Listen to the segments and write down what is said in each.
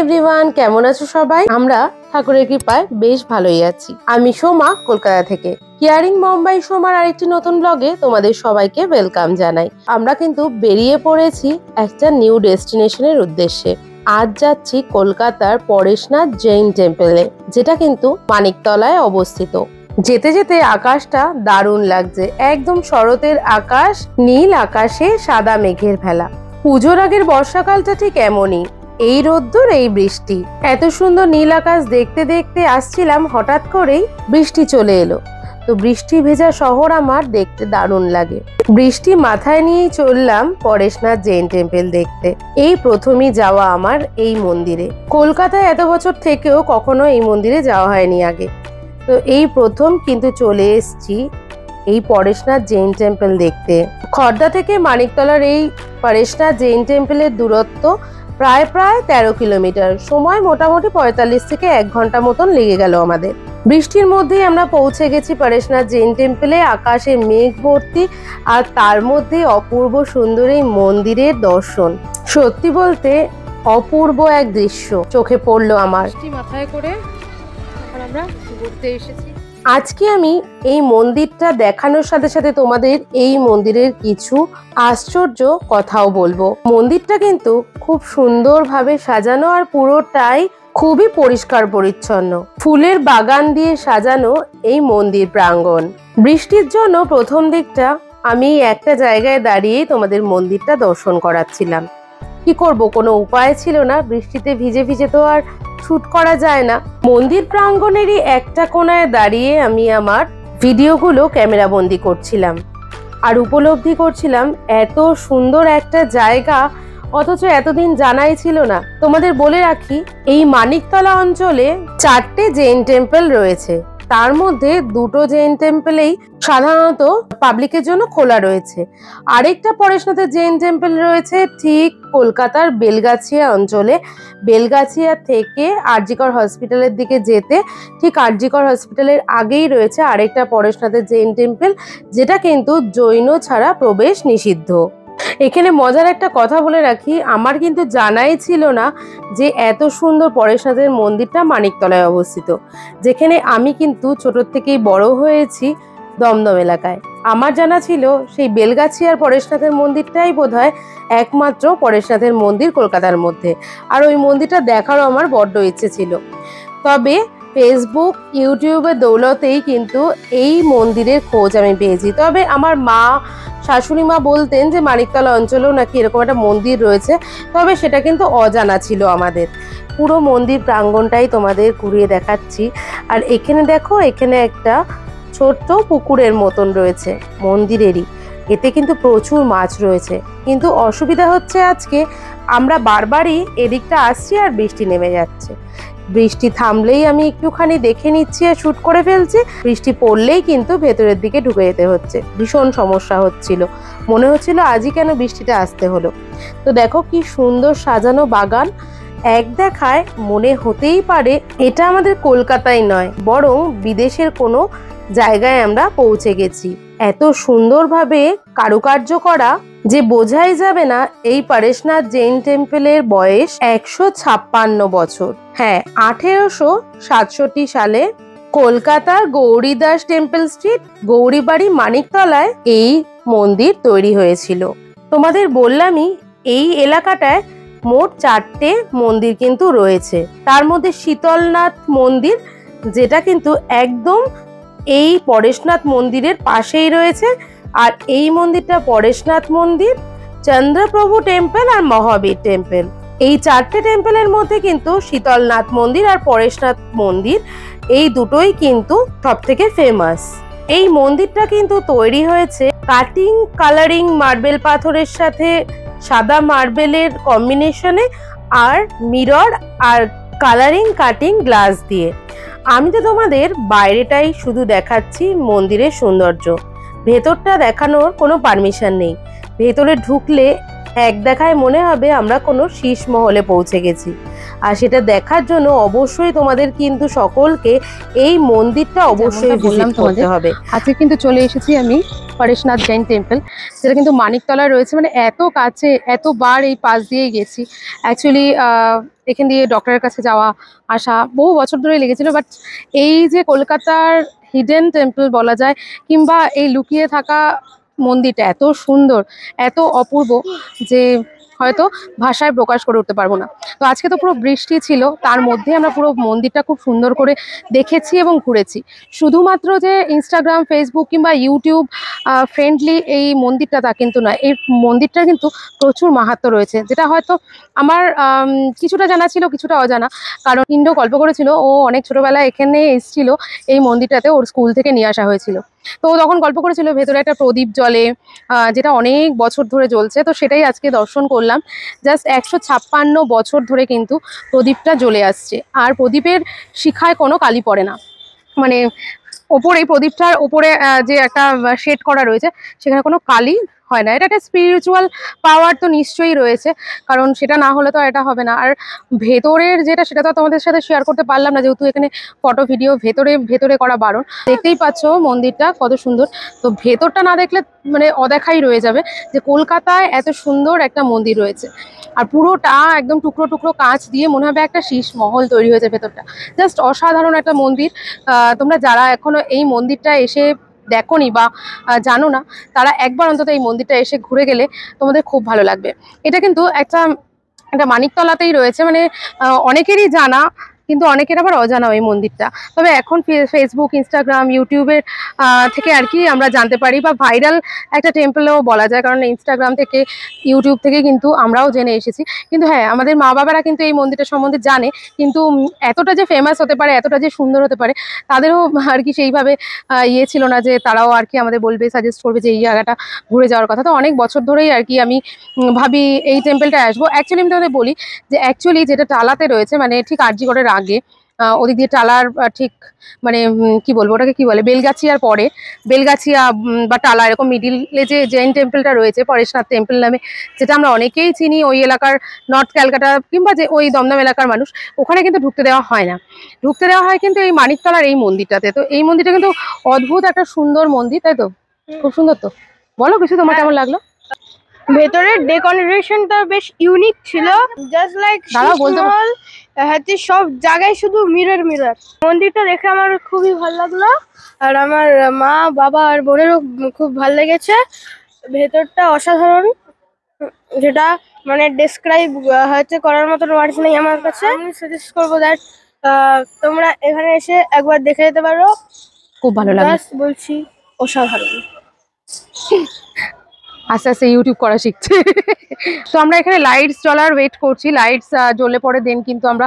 Everyone কেমন আছো সবাই? আমরা ঠাকুরের কৃপায় বেশ ভালোই আছি। আমি সোমা, কলকাতা থেকে। কেয়ারিং মুম্বাই সোমার আরেকটি নতুন ব্লগে তোমাদের সবাইকে ওয়েলকাম জানাই। আমরা কিন্তু বেরিয়ে পড়েছি একটা নিউ ডেস্টিনেশনের উদ্দেশ্যে। আজ যাচ্ছি কলকাতার পরেশনাথ জৈন টেম্পলে যেটা কিন্তু মানিকতলায় অবস্থিত। যেতে যেতে আকাশটা দারুণ লাগছে। একদম শরতের আকাশ, নীল আকাশে সাদা মেঘের ভেলা। পুজোর আগের বর্ষাকালটা ঠিক এমনই। এই রোদ্দুর, এই বৃষ্টি। এত সুন্দর নীল আকাশ দেখতে দেখতে আসছিলাম, হঠাৎ করেই বৃষ্টি চলে এলো। তো বৃষ্টি ভেজা শহর আমার দেখতে দারুণ লাগে। বৃষ্টি মাথায় নিয়েই চললাম পরেশনাথ জৈন টেম্পল দেখতে। এই প্রথমই যাওয়া আমার এই মন্দিরে। কলকাতায় এত বছর থেকেও কখনো এই মন্দিরে যাওয়া হয়নি আগে। তো এই প্রথম কিন্তু চলে এসছি এই পরেশনাথ জৈন টেম্পল দেখতে। খর্দা থেকে মানিকতলার এই পরেশনাথ জৈন টেম্পলের দূরত্ব প্রায় প্রায় তেরো কিলোমিটার। সময় মোটামুটি পঁয়তাল্লিশ থেকে এক ঘণ্টা মতন লেগে গেল আমাদের। বৃষ্টির মধ্যেই আমরা পৌঁছে গেছি পরেশনাথ জৈন টেম্পলে। আকাশে মেঘ ভর্তি আর তার মধ্যে অপূর্ব সুন্দর এই মন্দিরের দর্শন। সত্যি বলতে অপূর্ব এক দৃশ্য চোখে পড়ল আমার। মাথায় করে আমরা ঘুরতে এসেছি। আজকে আমি এই মন্দিরটা দেখানোর সাথে সাথে তোমাদের এই মন্দিরের কিছু আশ্চর্য কথাও বলব। মন্দিরটা কিন্তু খুব সুন্দরভাবে সাজানো আর পুরোটাই খুবই পরিষ্কার পরিচ্ছন্ন। ফুলের বাগান দিয়ে সাজানো এই মন্দির প্রাঙ্গণ। বৃষ্টির জন্য প্রথম দিকটা আমি একটা জায়গায় দাঁড়িয়ে তোমাদের মন্দিরটা দর্শন করাচ্ছিলাম। কি করব? কোনো উপায় ছিল না। বৃষ্টিতে ভিজে ভিজে তো আর শুট করা যায় না। মন্দির প্রাঙ্গণেরই একটা কোনায় দাঁড়িয়ে আমি আমার ভিডিওগুলো ক্যামেরা বন্দি করছিলাম। আর উপলব্ধি করছিলাম, এত সুন্দর একটা জায়গা, অথচ এতদিন জানাই ছিল না। তোমাদের বলে রাখি, এই মানিকতলা অঞ্চলে চারটে জেন টেম্পল রয়েছে। তার মধ্যে দুটো জৈন টেম্পলেই সাধারণত পাবলিকের জন্য খোলা রয়েছে। আরেকটা পরেশনাথের জৈন টেম্পল রয়েছে ঠিক কলকাতার বেলগাছিয়া অঞ্চলে। বেলগাছিয়া থেকে আরজিকর হসপিটালের দিকে যেতে ঠিক আরজিকর হসপিটালের আগেই রয়েছে আরেকটা পরেশনাথের জৈন টেম্পল, যেটা কিন্তু জৈন ছাড়া প্রবেশ নিষিদ্ধ। এখানে মজার একটা কথা বলে রাখি, আমার কিন্তু জানাই ছিল না যে এত সুন্দর পরেশনাথের মন্দিরটা মানিকতলায় অবস্থিত। যেখানে আমি কিন্তু ছোটোর থেকেই বড় হয়েছি দমদম এলাকায়। আমার জানা ছিল সেই বেলগাছি আর পরেশনাথের মন্দিরটাই বোধ একমাত্র পরেশনাথের মন্দির কলকাতার মধ্যে। আর ওই মন্দিরটা দেখারও আমার বড্ড ইচ্ছে ছিল। তবে ফেসবুক ইউটিউবের দৌলতেই কিন্তু এই মন্দিরের খোঁজ আমি পেয়েছি। তবে আমার মা, শাশুড়ি মা বলতেন যে মানিকতলা অঞ্চলেও নাকি এরকম একটা মন্দির রয়েছে, তবে সেটা কিন্তু অজানা ছিল আমাদের। পুরো মন্দির প্রাঙ্গণটাই তোমাদের ঘুরিয়ে দেখাচ্ছি। আর এখানে দেখো, এখানে একটা ছোট্ট পুকুরের মতন রয়েছে মন্দিরেরই। এতে কিন্তু প্রচুর মাছ রয়েছে। কিন্তু অসুবিধা হচ্ছে আজকে, আমরা বারবারই এদিকটা আসছি আর বৃষ্টি নেমে যাচ্ছে। বৃষ্টি থামলেই আমি একটুখানি দেখে নিচ্ছি আর শ্যুট করে ফেলছি। বৃষ্টি পড়লেই কিন্তু ভেতরের দিকে ঢুকে যেতে হচ্ছে। ভীষণ সমস্যা হচ্ছিল। মনে হচ্ছিল আজই কেন বৃষ্টিটা আসতে হলো। তো দেখো কি সুন্দর সাজানো বাগান। এক দেখায় মনে হতেই পারে এটা আমাদের কলকাতায় নয়, বরং বিদেশের কোনো জায়গায় আমরা পৌঁছে গেছি। এত সুন্দরভাবে কারুকার্য করা যে বোঝাই যাবে না, এই পরেশনাথ জৈন টেম্পলের বয়স একশো ছাপ্পান্ন বছর। হ্যাঁ আঠেরোশো সাতষট্টি সালে কলকাতার গৌরীদাস টেম্পল স্ট্রিট, গৌরীবাড়ি মানিকতলায় এই মন্দির তৈরি হয়েছিল। তোমাদের বললামই, এই এলাকাটায় মোট চারটে মন্দির কিন্তু রয়েছে। তার মধ্যে শীতলনাথ মন্দির, যেটা কিন্তু একদম এই পরেশনাথ মন্দিরের পাশেই রয়েছে। আর এই মন্দিরটা পরেশনাথ মন্দির, চন্দ্রপ্রভু টেম্পল আর মহাবীর টেম্পল। এই চারটে টেম্পলের মধ্যে কিন্তু শীতলনাথ মন্দির আর পরেশনাথ মন্দির, এই দুটোই কিন্তু সব থেকে ফেমাস এই মন্দিরটা কিন্তু তৈরি হয়েছে কাটিং কালারিং মার্বেল পাথরের সাথে, সাদা মার্বেলের কম্বিনেশনে আর মিরর আর কালারিং কাটিং গ্লাস দিয়ে। আমি তো তোমাদের বাইরেটাই শুধু দেখাচ্ছি মন্দিরের সৌন্দর্য। ভেতরটা দেখানোর কোনো পারমিশন নেই। ভেতরে ঢুকলে এক দেখায় মনে হবে আমরা কোনো শীষ মহলে পৌঁছে গেছি। আর সেটা দেখার জন্য অবশ্যই তোমাদের কিন্তু সকলকে এই মন্দিরটা অবশ্যই বললাম ভিজিট করতে তোমাদের। হবে। আজকে কিন্তু চলে এসেছি আমি পরেশনাথ জৈন টেম্পল যেটা কিন্তু মানিকতলায় রয়েছে। মানে এত কাছে এতবার এই পাশ দিয়েই গেছি। অ্যাকচুয়ালি এখান দিয়ে ডক্টরের কাছে যাওয়া আসা বহু বছর ধরে লেগেছিল। বাট এই যে কলকাতার হিডেন টেম্পল বলা যায় কিংবা এই লুকিয়ে থাকা মন্দিরটা এত সুন্দর এত অপূর্ব যে হয়তো ভাষায় প্রকাশ করে উঠতে পারব না। তো আজকে তো পুরো বৃষ্টি ছিল, তার মধ্যে আমরা পুরো মন্দিরটা খুব সুন্দর করে দেখেছি এবং ঘুরেছি। শুধুমাত্র যে ইনস্টাগ্রাম ফেসবুক কিংবা ইউটিউব ফ্রেন্ডলি এই মন্দিরটা তা কিন্তু নয়, এই মন্দিরটার কিন্তু প্রচুর মাহাত্ম্য রয়েছে, যেটা হয়তো আমার কিছুটা জানা ছিল, কিছুটা অজানা। কারণ ইন্ডো গল্প করেছিল, ও অনেক ছোটবেলায় এখানে এসেছিল, এই মন্দিরটাতে ওর স্কুল থেকে নিয়ে আসা হয়েছিল। তো তখন গল্প করেছিল ভেতরে একটা প্রদীপ জলে যেটা অনেক বছর ধরে জ্বলছে। তো সেটাই আজকে দর্শন করলাম। জাস্ট একশো ছাপ্পান্ন বছর ধরে কিন্তু প্রদীপটা জ্বলে আসছে। আর প্রদীপের শিখায় কোনো কালি পড়ে না। মানে ওপরে প্রদীপটার ওপরে যে একটা শেড করা রয়েছে, সেখানে কোনো কালি হয় না। এটা একটা স্পিরিচুয়াল পাওয়ার তো নিশ্চয়ই রয়েছে, কারণ সেটা না হলে তো এটা হবে না। আর ভেতরের যেটা, সেটা তো তোমাদের সাথে শেয়ার করতে পারলাম না, যেহেতু এখানে ফটো ভিডিও ভেতরে ভেতরে করা বারণ। দেখতেই পাচ্ছ মন্দিরটা কত সুন্দর। তো ভেতরটা না দেখলে মানে অদেখাই রয়ে যাবে যে কলকাতায় এত সুন্দর একটা মন্দির রয়েছে। আর পুরোটা একদম টুকরো টুকরো কাঁচ দিয়ে মনে হবে একটা শীষ মহল তৈরি হয়েছে ভেতরটা। জাস্ট অসাধারণ একটা মন্দির। তোমরা যারা এখনও এই মন্দিরটা এসে দেখোনি বা জানো না, তারা একবার অন্তত এই মন্দিরটা এসে ঘুরে গেলে তোমাদের খুব ভালো লাগবে। এটা কিন্তু একটা একটা মানিকতলাতেই রয়েছে মানে অনেকেরই জানা কিন্তু অনেকের আবার অজানা এই মন্দিরটা। তবে এখন ফেসবুক ইনস্টাগ্রাম ইউটিউবের থেকে আর কি আমরা জানতে পারি বা ভাইরাল একটা টেম্পলও বলা যায়। কারণ ইনস্টাগ্রাম থেকে ইউটিউব থেকে কিন্তু আমরাও জেনে এসেছি। কিন্তু হ্যাঁ আমাদের মা বাবারা কিন্তু এই মন্দিরটা সম্বন্ধে জানে। কিন্তু এতটা যে ফেমাস হতে পারে, এতটা যে সুন্দর হতে পারে, তাদেরও আর কি সেইভাবে ইয়ে ছিল না যে তারাও আর কি আমাদের বলবে সাজেস্ট করবে যে এই জায়গাটা ঘুরে যাওয়ার কথা। তো অনেক বছর ধরেই আর কি আমি ভাবি এই টেম্পলটায় আসব। অ্যাকচুয়ালি আমি তোমাদের বলি যে অ্যাকচুয়ালি যেটা টালাতে রয়েছে মানে ঠিক আরজিগড়ের আগে। ওদিক দিয়ে টালার ঠিক মানে কি বলব, ওটাকে কি বলে, বেলগাছিয়ার পরে। বেলগাছিয়া বা টালা, এরকম মিডিলে যে জৈন টেম্পলটা রয়েছে, পরেশনাথ টেম্পল নামে, যেটা আমরা অনেকেই চিনি, ওই এলাকার নর্থ ক্যালকাটা, কিংবা যে ওই দমদম এলাকার মানুষ, ওখানে কিন্তু ঢুকতে দেওয়া হয় না। ঢুকতে দেওয়া হয় কিন্তু এই মানিকতলার এই মন্দিরটাতে। তো এই মন্দিরটা কিন্তু অদ্ভুত একটা সুন্দর মন্দির, তাই তো? খুব সুন্দর তো? বলো কিছু তোমার কেমন লাগল? ভেতরের ডেকোরেশনটা বেশ ইউনিক ছিল। জাস্ট লাইক বলতে হাতে সব জায়গায় শুধু মিরর মিরর মন্দিরটা দেখে আমার খুবই ভালো লাগল। আর আমার মা বাবা আর বোনেরও খুব ভালো লেগেছে। ভেতরটা অসাধারণ যেটা মানে ডেসক্রাইব হচ্ছে করার মতন ওয়ার্ডস নেই আমার কাছে। আমি সাজেস্ট করব দ্যাট তোমরা এখানে এসে একবার দেখে যেতে পারো। খুব ভালো Just বলছি অসাধারণ। আস্তে আস্তে ইউটিউব করা শিখছে। তো আমরা এখানে লাইটস জ্বলার ওয়েট করছি। লাইটস জ্বলে পরে দেন কিন্তু আমরা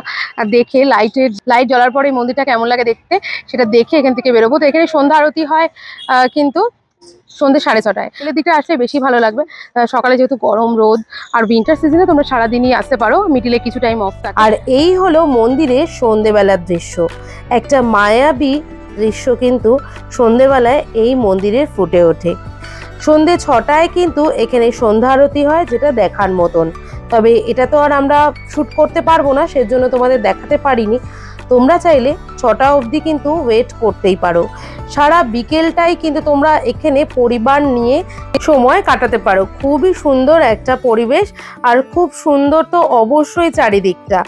দেখে লাইটের লাইট জ্বলার পরে এই মন্দিরটা কেমন লাগে দেখতে, সেটা দেখে এখান থেকে বেরোবো। তো এখানে সন্ধ্যা আরতি হয় কিন্তু সন্ধ্যে সাড়ে ছটায়। ছেলের দিকটা আসলে বেশি ভালো লাগবে। সকালে যেহেতু গরম রোদ, আর উইন্টার সিজনে তোমরা সারাদিনই আসতে পারো মিডিলে কিছু টাইম অফ থাকে। আর এই হলো মন্দিরের সন্ধেবেলার দৃশ্য। একটা মায়াবী দৃশ্য কিন্তু সন্ধেবেলায় এই মন্দিরের ফুটে ওঠে। সন্ধে ছটায় কিন্তু এখানে সন্ধ্যা আরতি হয়, যেটা দেখার মতন। তবে এটা তো আর আমরা শ্যুট করতে পারব না, সেজন্য তোমাদের দেখাতে পারিনি। তোমরা চাইলে ছটা অবধি কিন্তু ওয়েট করতেই পারো। সারা বিকেলটাই কিন্তু তোমরা এখানে পরিবার নিয়ে সময় কাটাতে পারো। খুবই সুন্দর একটা পরিবেশ, আর খুব সুন্দর তো অবশ্যই চারিদিকটা।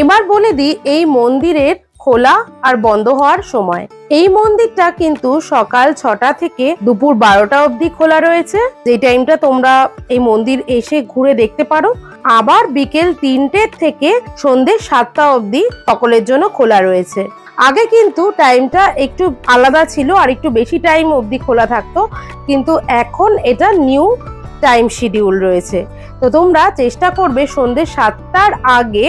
এবার বলে দিই, এই মন্দিরের খোলা আর বন্ধ হওয়ার সময়। এই মন্দিরটা কিন্তু সকাল ছটা থেকে দুপুর বারোটা অবধি খোলা রয়েছে। যে টাইমটা তোমরা এই মন্দির এসে ঘুরে দেখতে পারো, আবার বিকেল তিনটের থেকে সন্ধ্যে সাতটা অবধি সকলের জন্য খোলা রয়েছে। আগে কিন্তু টাইমটা একটু আলাদা ছিল আর একটু বেশি টাইম অবধি খোলা থাকতো, কিন্তু এখন এটা নিউ টাইম শিডিউল রয়েছে। তো তোমরা চেষ্টা করবে সন্ধ্যে সাতটার আগে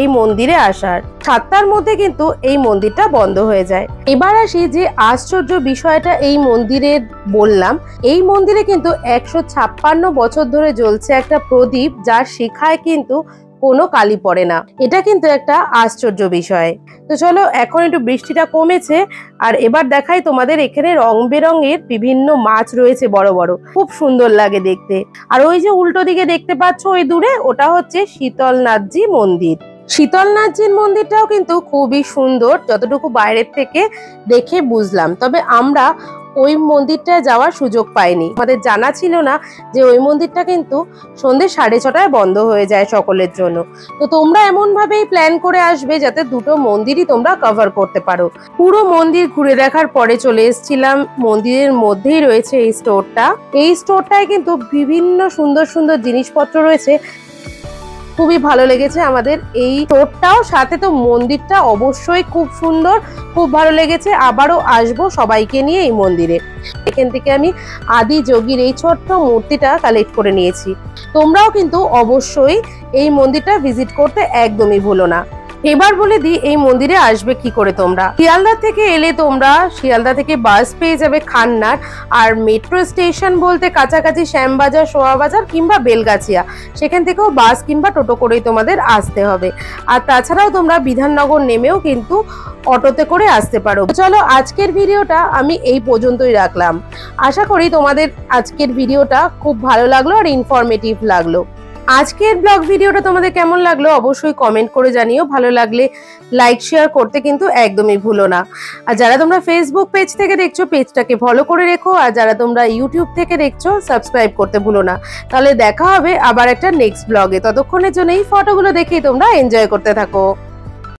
এই মন্দিরে আসার। সাতটার মধ্যে কিন্তু এই মন্দিরটা বন্ধ হয়ে যায়। এবার আসি যে আশ্চর্য বিষয়টা এই মন্দিরে বললাম। এই মন্দিরে কিন্তু একশো ছাপ্পান্ন বছর ধরে জ্বলছে একটা প্রদীপ, যার শিখায় কিন্তু কোনো কালি পড়ে না। এটা কিন্তু একটা আশ্চর্য বিষয়। তো চলো, এখন একটু বৃষ্টিটা কমেছে, আর এবার দেখাই তোমাদের এখানে রং বেরঙের বিভিন্ন মাছ রয়েছে বড় বড়। খুব সুন্দর লাগে দেখতে। আর ওই যে উল্টো দিকে দেখতে পাচ্ছ ওই দূরে, ওটা হচ্ছে শীতলনাথজি মন্দির। শীতলনাথজির মন্দিরটাও কিন্তু খুবই সুন্দর, যতটুকু বাইরের থেকে দেখে বুঝলাম। তবে আমরা ওই মন্দিরটায় যাওয়ার সুযোগ পাইনি আমাদের জানা ছিল না যে ওই মন্দিরটা কিন্তু সন্ধ্যে সাড়ে ছটায় বন্ধ হয়ে যায় সকলের জন্য। তো তোমরা এমন ভাবেই প্ল্যান করে আসবে যাতে দুটো মন্দিরই তোমরা কভার করতে পারো। পুরো মন্দির ঘুরে দেখার পরে চলে এসেছিলাম। মন্দিরের মধ্যেই রয়েছে এই স্টোরটা এই স্টোরটায় কিন্তু বিভিন্ন সুন্দর সুন্দর জিনিসপত্র রয়েছে। খুবই ভালো লেগেছে আমাদের। এই টোরটাও সাথে তো মন্দিরটা অবশ্যই খুব সুন্দর, খুব ভালো লেগেছে। আবারও আসব সবাইকে নিয়ে এই মন্দিরে। এখান থেকে আমি আদি যোগীর এই ছোট্ট মূর্তিটা কালেক্ট করে নিয়েছি। তোমরাও কিন্তু অবশ্যই এই মন্দিরটা ভিজিট করতে একদমই ভুলো না। এবার বলে দিই, এই মন্দিরে আসবে কি করে তোমরা? শিয়ালদা থেকে এলে তোমরা, শিয়ালদা থেকে বাস পেয়ে যাবে খান্নার, আর মেট্রো স্টেশন বলতে কাছাকাছি শ্যামবাজার সোয়াবাজার কিংবা বেলগাছিয়া। সেখান থেকেও বাস কিংবা টোটো করেই তোমাদের আসতে হবে। আর তাছাড়াও তোমরা বিধাননগর নেমেও কিন্তু অটোতে করে আসতে পারো। চলো আজকের ভিডিওটা আমি এই পর্যন্তই রাখলাম। আশা করি তোমাদের আজকের ভিডিওটা খুব ভালো লাগল আর ইনফরমেটিভ লাগল। আজকের ব্লগ ভিডিওটা তোমাদের কেমন লাগল অবশ্যই কমেন্ট করে জানিও। ভালো লাগলে লাইক শেয়ার করতে কিন্তু একদমই ভুলো না। আর যারা তোমরা ফেসবুক পেজ থেকে দেখছ পেজটাকে ফলো করে রেখো। আর যারা তোমরা ইউটিউব থেকে দেখছ সাবস্ক্রাইব করতে ভুলো না। তাহলে দেখা হবে আবার একটা নেক্সট ব্লগে ততক্ষণের জন্য এই ফটোগুলো দেখেই তোমরা এনজয় করতে থাকো।